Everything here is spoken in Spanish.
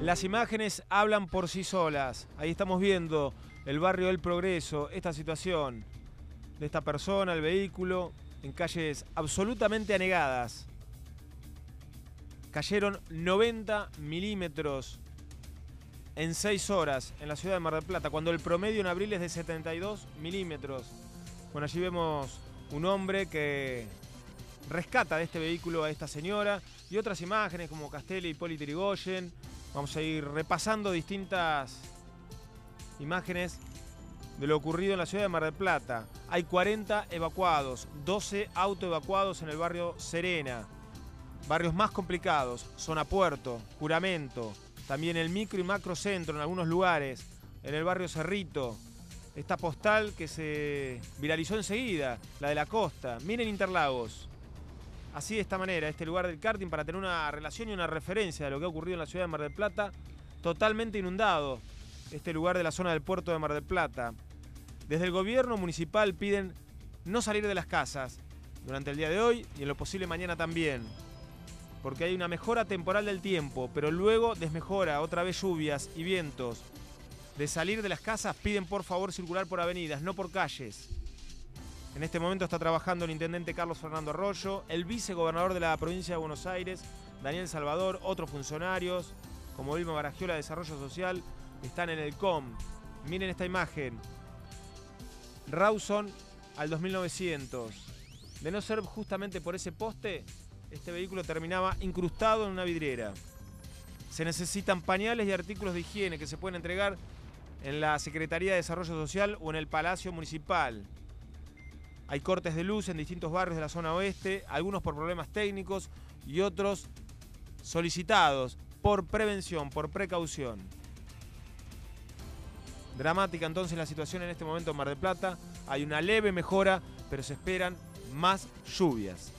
Las imágenes hablan por sí solas. Ahí estamos viendo el barrio del Progreso, esta situación de esta persona, el vehículo, en calles absolutamente anegadas. Cayeron 90 milímetros en 6 horas en la ciudad de Mar del Plata, cuando el promedio en abril es de 72 milímetros. Bueno, allí vemos un hombre que rescata de este vehículo a esta señora y otras imágenes como Castelli y Poli Trigoyen. Vamos a ir repasando distintas imágenes de lo ocurrido en la ciudad de Mar del Plata. Hay 40 evacuados, 12 autoevacuados en el barrio Serena. Barrios más complicados, zona puerto, juramento, también el micro y macro centro en algunos lugares, en el barrio Cerrito. Esta postal que se viralizó enseguida, la de la costa. Miren Interlagos. Así de esta manera, este lugar del karting para tener una relación y una referencia de lo que ha ocurrido en la ciudad de Mar del Plata, totalmente inundado. Este lugar de la zona del puerto de Mar del Plata. Desde el gobierno municipal piden no salir de las casas durante el día de hoy y en lo posible mañana también. Porque hay una mejora temporal del tiempo, pero luego desmejora, otra vez lluvias y vientos. De salir de las casas piden por favor circular por avenidas, no por calles. En este momento está trabajando el intendente Carlos Fernando Arroyo, el vicegobernador de la provincia de Buenos Aires, Daniel Salvador, otros funcionarios, como Vilma Baragiola de Desarrollo Social, están en el COM. Miren esta imagen. Rawson al 2900. De no ser justamente por ese poste, este vehículo terminaba incrustado en una vidriera. Se necesitan pañales y artículos de higiene que se pueden entregar en la Secretaría de Desarrollo Social o en el Palacio Municipal. Hay cortes de luz en distintos barrios de la zona oeste, algunos por problemas técnicos y otros solicitados por prevención, por precaución. Dramática entonces la situación en este momento en Mar del Plata. Hay una leve mejora, pero se esperan más lluvias.